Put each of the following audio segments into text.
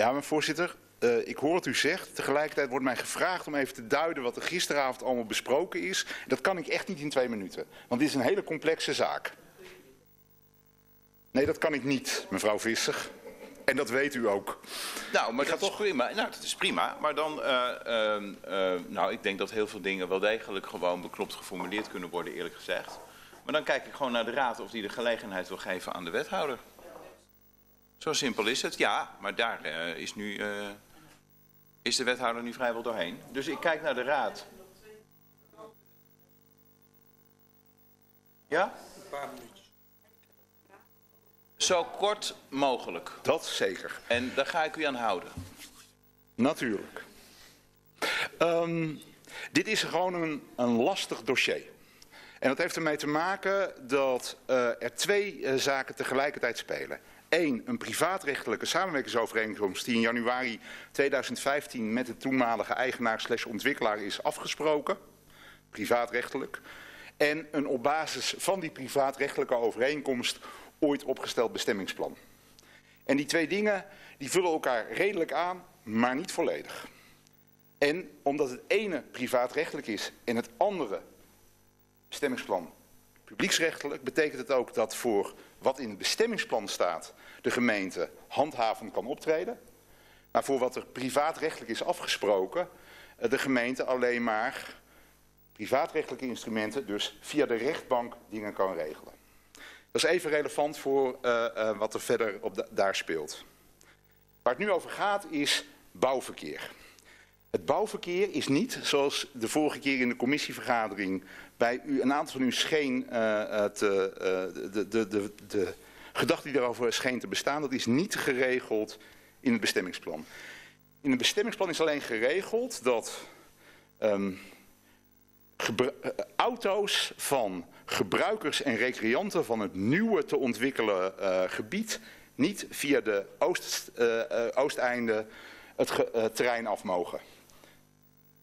Ja, maar voorzitter, uh, ik hoor wat u zegt. Tegelijkertijd wordt mij gevraagd om even te duiden wat er gisteravond allemaal besproken is. Dat kan ik echt niet in twee minuten, want dit is een hele complexe zaak. Nee, dat kan ik niet, mevrouw Visser. En dat weet u ook. Nou, maar dat toch... is prima. Nou, dat is prima. Maar dan, uh, uh, nou, ik denk dat heel veel dingen wel degelijk gewoon beklopt geformuleerd kunnen worden, eerlijk gezegd. Maar dan kijk ik gewoon naar de raad of die de gelegenheid wil geven aan de wethouder. Zo simpel is het. Ja, maar daar uh, is nu uh, is de wethouder nu vrijwel doorheen. Dus ik kijk naar de raad. Ja? Een paar minuutjes. Zo kort mogelijk. Dat zeker. En daar ga ik u aan houden. Natuurlijk. Um, dit is gewoon een, een lastig dossier. En dat heeft ermee te maken dat uh, er twee zaken tegelijkertijd spelen. Eén, een privaatrechtelijke samenwerkingsovereenkomst die in januari 2015 met de toenmalige eigenaar slash ontwikkelaar is afgesproken. Privaatrechtelijk. En een op basis van die privaatrechtelijke overeenkomst ooit opgesteld bestemmingsplan. En die twee dingen die vullen elkaar redelijk aan, maar niet volledig. En omdat het ene privaatrechtelijk is en het andere bestemmingsplan publieksrechtelijk, betekent het ook dat voor wat in het bestemmingsplan staat de gemeente handhavend kan optreden. Maar voor wat er privaatrechtelijk is afgesproken, eh, de gemeente alleen maar privaatrechtelijke instrumenten, dus via de rechtbank dingen kan regelen. Dat is even relevant voor uh, uh, wat er verder op daar speelt. Waar het nu over gaat is bouwverkeer. Het bouwverkeer is niet, zoals de vorige keer in de commissievergadering bij u, een aantal van u scheen uh, te, de, de, de, de gedachte die daarover scheen te bestaan, dat is niet geregeld in het bestemmingsplan. In het bestemmingsplan is alleen geregeld dat um, auto's van gebruikers en recreanten van het nieuwe te ontwikkelen uh, gebied niet via de oost, uh, uh, oosteinde het terrein af mogen.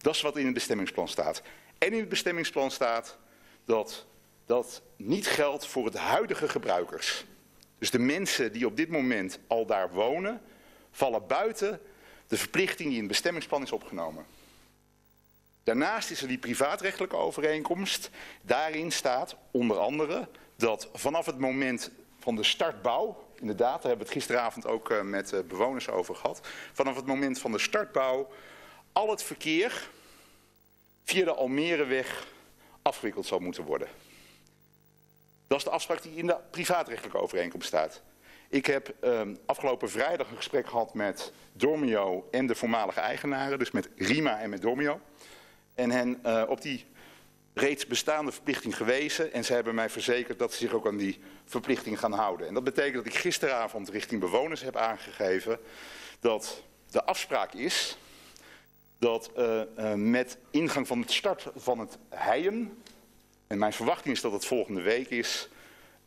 Dat is wat in het bestemmingsplan staat. En in het bestemmingsplan staat dat dat niet geldt voor het huidige gebruikers. Dus de mensen die op dit moment al daar wonen, vallen buiten de verplichting die in het bestemmingsplan is opgenomen. Daarnaast is er die privaatrechtelijke overeenkomst. Daarin staat onder andere dat vanaf het moment van de startbouw, inderdaad, daar hebben we het gisteravond ook uh, met uh, bewoners over gehad, vanaf het moment van de startbouw al het verkeer via de Almereweg afgewikkeld zal moeten worden. Dat is de afspraak die in de privaatrechtelijke overeenkomst staat. Ik heb um, afgelopen vrijdag een gesprek gehad met Dormio en de voormalige eigenaren, dus met Rima en met Dormio. En hen uh, op die reeds bestaande verplichting gewezen en ze hebben mij verzekerd dat ze zich ook aan die verplichting gaan houden. En dat betekent dat ik gisteravond richting bewoners heb aangegeven dat de afspraak is dat uh, uh, met ingang van het start van het heien, en mijn verwachting is dat het volgende week is,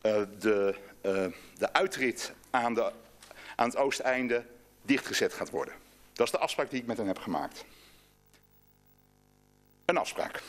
uh, de, de uitrit aan, de, aan het oosteinde dichtgezet gaat worden. Dat is de afspraak die ik met hen heb gemaakt. Een afspraak.